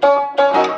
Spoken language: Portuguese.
Música